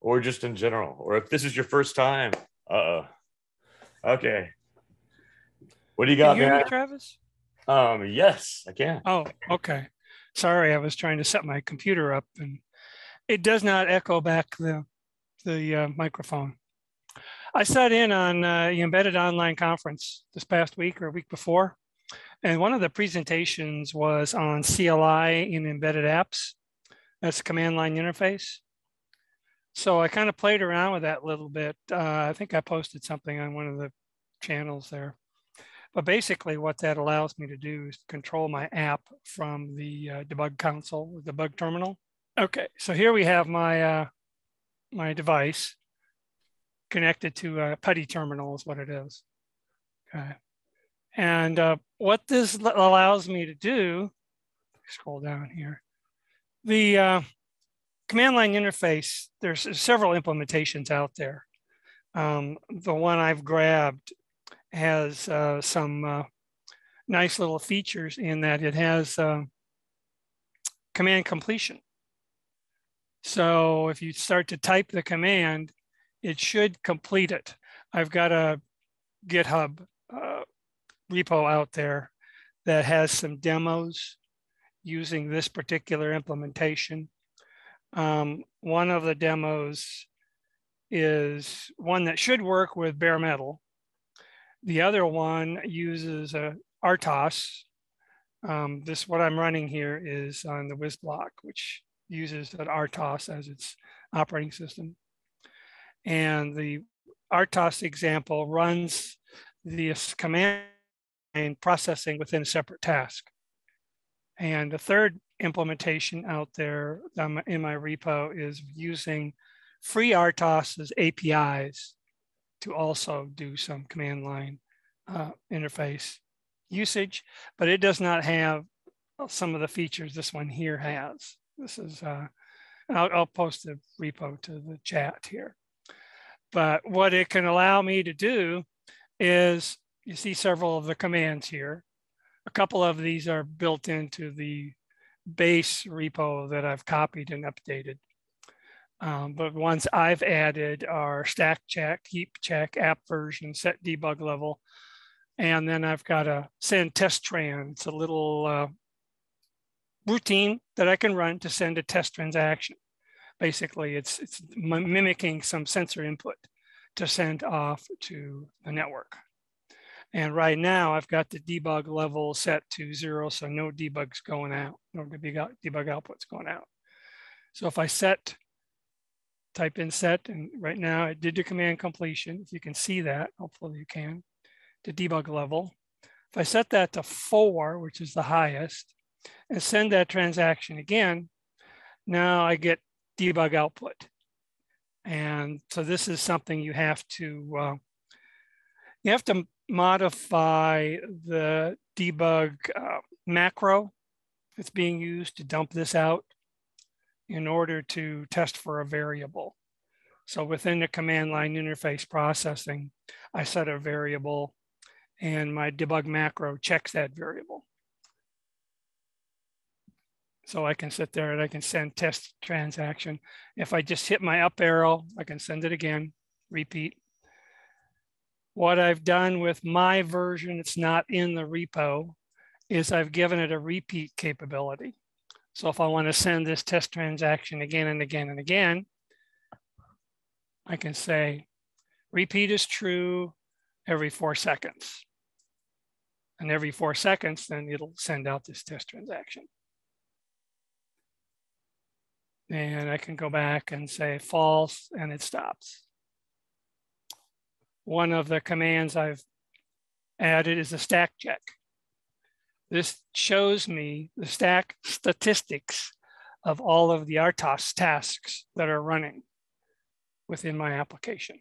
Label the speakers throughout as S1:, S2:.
S1: Or just in general, or if this is your first time. Uh oh. Okay. What do you got,
S2: Can you hear
S1: man?
S2: me, Travis?
S1: Um, yes, I can.
S2: Oh, okay. Sorry, I was trying to set my computer up and it does not echo back the the uh, microphone. I sat in on uh, the embedded online conference this past week or a week before, and one of the presentations was on CLI in embedded apps. That's a command line interface. So I kind of played around with that a little bit. Uh, I think I posted something on one of the channels there. But basically what that allows me to do is control my app from the uh, debug console, the debug terminal. Okay, so here we have my, uh, my device connected to a PuTTY terminal is what it is. Okay. And uh, what this allows me to do, scroll down here, the uh, command line interface, there's several implementations out there. Um, the one I've grabbed has uh, some uh, nice little features in that it has uh, command completion. So if you start to type the command, it should complete it. I've got a GitHub repo out there that has some demos using this particular implementation. Um, one of the demos is one that should work with bare metal. The other one uses a RTOS. Um, this, what I'm running here is on the WisBlock, which uses an RTOS as its operating system. And the RTOS example runs this command processing within a separate task. And the third implementation out there in my repo is using FreeRTOS's APIs to also do some command line uh, interface usage, but it does not have some of the features this one here has. This is, uh, I'll, I'll post the repo to the chat here. But what it can allow me to do is, you see several of the commands here. A couple of these are built into the base repo that I've copied and updated. Um, but ones I've added are stack check, heap check, app version, set debug level. And then I've got a send test tran. It's a little uh, routine that I can run to send a test transaction. Basically, it's, it's mimicking some sensor input to send off to the network. And right now I've got the debug level set to zero, so no debugs going out, no debug, debug outputs going out. So if I set, type in set, and right now it did the command completion. If you can see that, hopefully you can, to debug level. If I set that to four, which is the highest, and send that transaction again, now I get debug output. And so this is something you have to, uh, you have to modify the debug uh, macro that's being used to dump this out in order to test for a variable. So within the command line interface processing, I set a variable and my debug macro checks that variable. So I can sit there and I can send test transaction. If I just hit my up arrow, I can send it again, repeat. What I've done with my version, it's not in the repo, is I've given it a repeat capability. So if I want to send this test transaction again and again and again, I can say repeat is true every four seconds. And every four seconds, then it'll send out this test transaction. And I can go back and say false and it stops. One of the commands I've added is a stack check. This shows me the stack statistics of all of the RTOS tasks that are running within my application.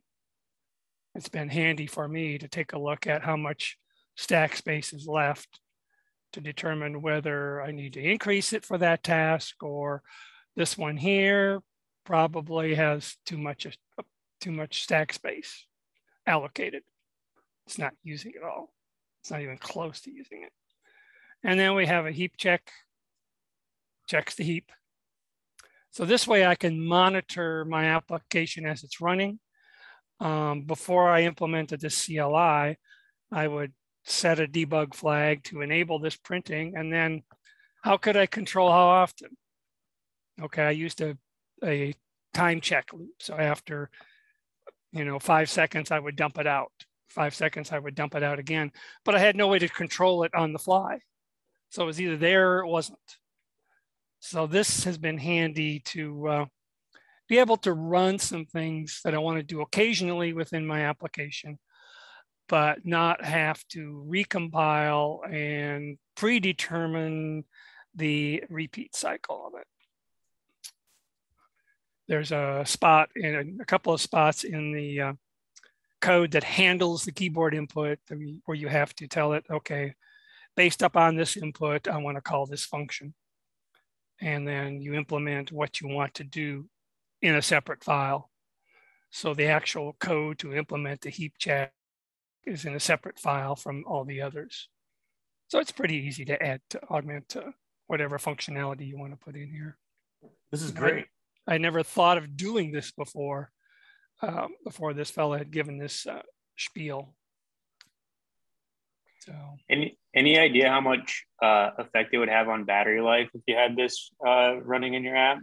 S2: It's been handy for me to take a look at how much stack space is left to determine whether I need to increase it for that task or this one here probably has too much, too much stack space allocated. It's not using it all. It's not even close to using it. And then we have a heap check, checks the heap. So this way I can monitor my application as it's running. Um, before I implemented the CLI, I would set a debug flag to enable this printing. And then how could I control how often? Okay, I used a, a time check loop. So after, you know, five seconds, I would dump it out. Five seconds, I would dump it out again. But I had no way to control it on the fly. So it was either there or it wasn't. So this has been handy to uh, be able to run some things that I want to do occasionally within my application, but not have to recompile and predetermine the repeat cycle of it. There's a spot in a couple of spots in the uh, code that handles the keyboard input where you have to tell it, okay, based upon this input, I want to call this function. And then you implement what you want to do in a separate file. So the actual code to implement the heap check is in a separate file from all the others. So it's pretty easy to add to augment to whatever functionality you want to put in here.
S1: This is great.
S2: I, never thought of doing this before, um, before this fellow had given this uh, spiel. So
S3: any any idea how much uh, effect it would have on battery life if you had this uh, running in your app?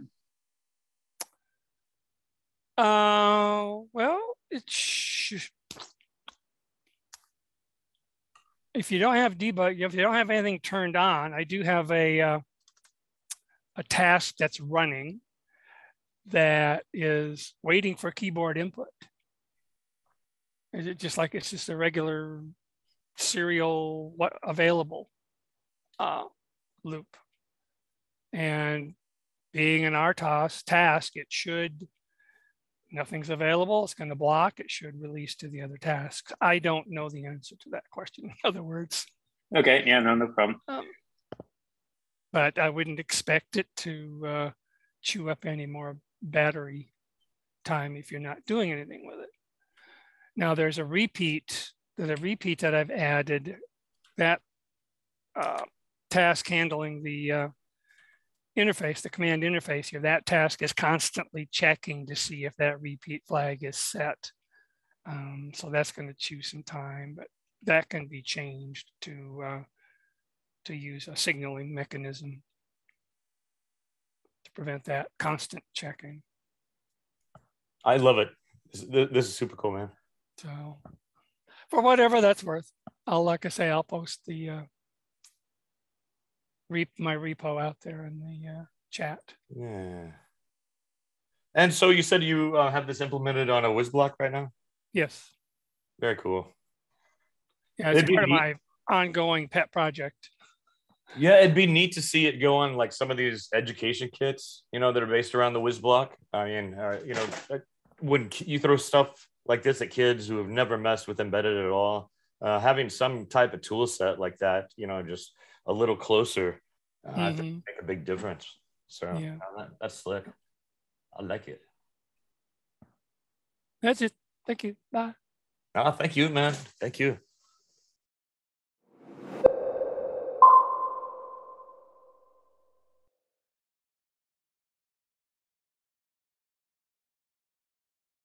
S2: Uh, well, it's if you don't have debug, you if you don't have anything turned on, I do have a uh, a task that's running that is waiting for keyboard input. Is it just like it's just a regular serial what available uh, loop? And being an RTOS task, it should nothing's available, it's going to block, it should release to the other tasks. I don't know the answer to that question, in other words.
S3: Okay, yeah, no, no problem. Um,
S2: but I wouldn't expect it to uh, chew up any more battery time if you're not doing anything with it. Now there's a repeat, there's a repeat that I've added that uh, task handling the uh, interface, the command interface here, that task is constantly checking to see if that repeat flag is set. Um, so that's going to choose some time, but that can be changed to uh, to use a signaling mechanism prevent that constant checking.
S1: I love it. This, this is super cool, man.
S2: So, for whatever that's worth, I'll like I say, I'll post the uh, re- my repo out there in the uh, chat.
S1: Yeah. And so you said you uh, have this implemented on a WisBlock right now?
S2: Yes.
S1: Very cool.
S2: Yeah, it's it'd part of my ongoing pet project.
S1: Yeah, it'd be neat to see it go on like some of these education kits, you know, that are based around the WisBlock. I mean, uh, you know, uh, when you throw stuff like this at kids who have never messed with embedded at all, uh, having some type of tool set like that, you know, just a little closer, uh, mm-hmm. I think make a big difference. So yeah. that, that's slick. I like it.
S2: That's it. Thank you. Bye.
S1: Ah, thank you, man. Thank you.